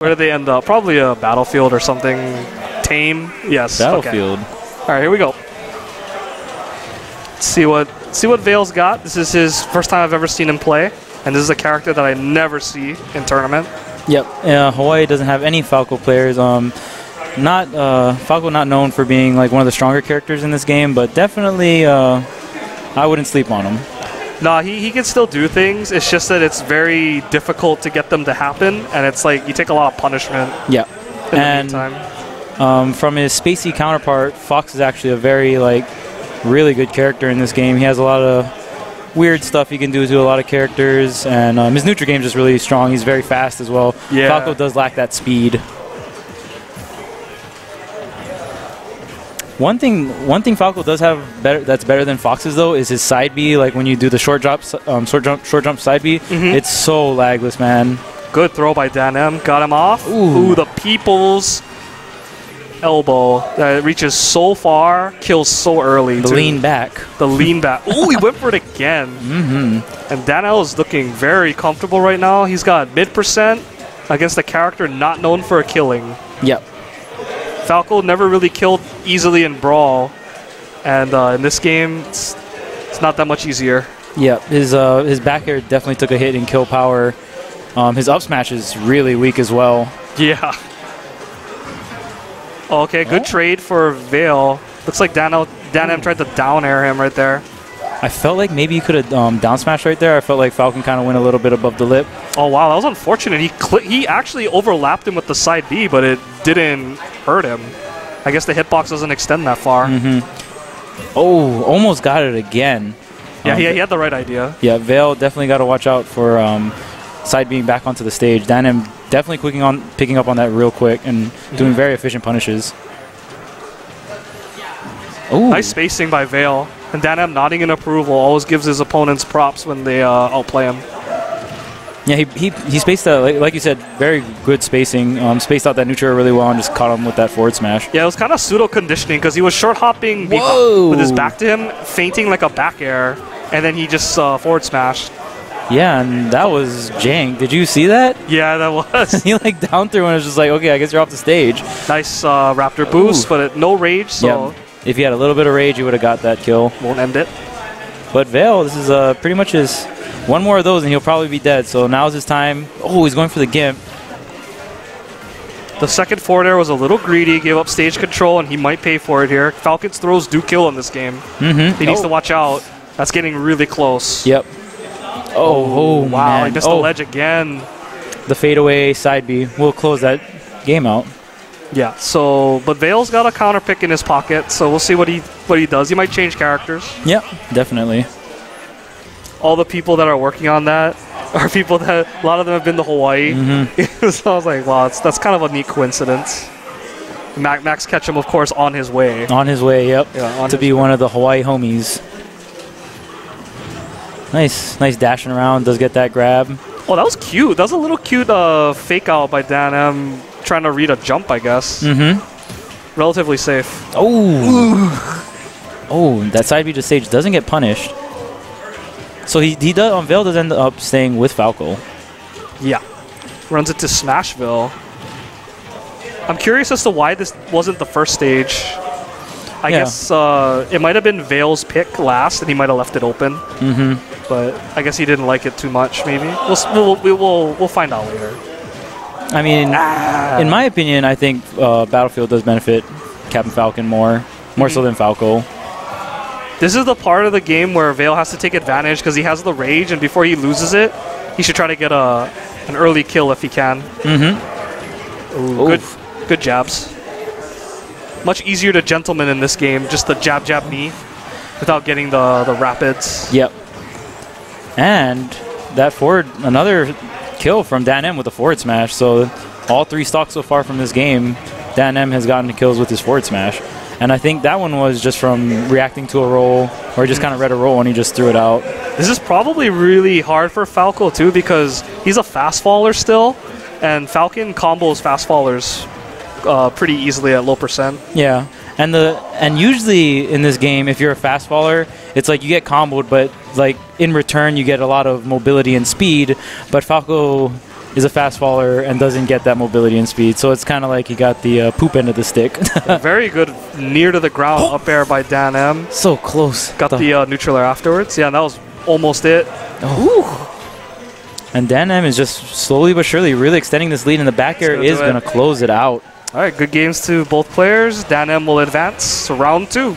Where did they end up? Probably a battlefield or something tame. Yes. okay. Battlefield. All right, here we go. Let's see what see what Vale's got. This is his first time I've ever seen him play, and this is a character that I never see in tournament. Yep. Uh, Hawaii doesn't have any Falco players. Um, not uh, Falco not known for being like one of the stronger characters in this game, but definitely uh, I wouldn't sleep on him. Nah, he, he can still do things. It's just that it's very difficult to get them to happen, and it's like you take a lot of punishment Yeah. And um, from his spacey counterpart, Fox is actually a very like really good character in this game. He has a lot of weird stuff he can do to a lot of characters, and um, his neutral game is just really strong. He's very fast as well. Yeah. Falco does lack that speed. One thing, one thing Falco does have better that's better than Fox's though is his side B. Like when you do the short drop, um, short jump, short jump side B, Mm-hmm. it's so lagless, man. Good throw by Dan M. Got him off. Ooh. Ooh, the people's elbow that reaches so far, kills so early. The too. lean back. The lean back. Ooh, he went for it again. Mm-hmm. And Danel is looking very comfortable right now. He's got mid percent against a character not known for a killing. Yep. Falco never really killed easily in Brawl, and uh, in this game, it's, it's not that much easier. Yep. His uh, his back air definitely took a hit in kill power. Um, his up smash is really weak as well. Yeah. Okay, good Oh. trade for Vale. Looks like Dano, Dan M tried to down air him right there. I felt like maybe he could have um, down smash right there. I felt like Falcon kind of went a little bit above the lip. Oh wow, that was unfortunate. He he actually overlapped him with the side B, but it didn't hurt him. I guess the hitbox doesn't extend that far. Oh, almost got it again. Yeah, Um, he, he had the right idea. Yeah, Vale definitely got to watch out for um, side being back onto the stage. Dan M definitely clicking on, picking up on that real quick and doing very efficient punishes. Oh, Nice spacing by Vale. And Dan M nodding in approval always gives his opponents props when they uh, outplay him. Yeah, he, he, he spaced that, like, like you said, very good spacing. Um, spaced out that neutral really well and just caught him with that forward smash. Yeah, it was kind of pseudo conditioning because he was short hopping with his back to him, feinting like a back air, and then he just uh, forward smashed. Yeah, and that was jank. Did you see that? Yeah, that was he like down through and was just like, okay, I guess you're off the stage. nice uh, Raptor boost, Ooh. but it, no rage, so Yeah. If he had a little bit of rage, he would have got that kill. won't end it. But Vale, this is uh, pretty much his one more of those, and he'll probably be dead. So now's his time. Oh, he's going for the gimp. The second forward air was a little greedy, gave up stage control, and he might pay for it here. Falcon's throws do kill in this game. Mm-hmm. He needs to watch out. That's getting really close. Yep. Oh, oh wow, man. he missed oh, the ledge again. the fadeaway side B. We'll close that game out. Yeah, so but Vale's got a counter pick in his pocket, so we'll see what he what he does. He might change characters. Yep, definitely. All the people that are working on that are people that a lot of them have been to Hawaii. Mm-hmm. so I was like, wow, that's kind of a neat coincidence. Max, Max Ketchum, of course, on his way. On his way, yep, Yeah, to be one of the Hawaii homies. Nice, nice dashing around. Does get that grab. Oh, that was cute. That was a little cute uh, fake out by Dan M trying to read a jump, I guess. Mm-hmm. Relatively safe. Oh. Oh, that side B to stage doesn't get punished. So he he does on Vale does end up staying with Falco. Yeah. Runs it to Smashville. I'm curious as to why this wasn't the first stage. I Yeah. guess uh, it might have been Vale's pick last, and he might have left it open. Mm-hmm. But I guess he didn't like it too much. Maybe we'll we'll we will we'll find out later. I mean, Ah. in my opinion, I think uh, Battlefield does benefit Captain Falcon more, more so than Falco. This is the part of the game where Vale has to take advantage because he has the rage, and before he loses it, he should try to get a an early kill if he can. Mm-hmm. Good, good jabs. Much easier to gentleman in this game, just the jab, jab, knee, without getting the the rapids. Yep. And that forward, another kill from Dan M with a forward smash. So all three stocks so far from this game, Dan M has gotten kills with his forward smash. And I think that one was just from reacting to a roll, or just kind of read a roll and he just threw it out. This is probably really hard for Falco too because he's a fast faller still, and Falcon combos fast fallers uh, pretty easily at low percent. Yeah. And the and usually in this game, if you're a fast faller, it's like you get comboed, but like in return you get a lot of mobility and speed. But Falco is a fast faller and doesn't get that mobility and speed. So it's kind of like he got the uh, poop end of the stick. Very good near to the ground up air by Dan M. so close. Got the uh, neutral air afterwards. Yeah, and that was almost it. and Dan M is just slowly but surely really extending this lead, and the back air gonna is going to close it out. All right, good games to both players. Dan M will advance to round two.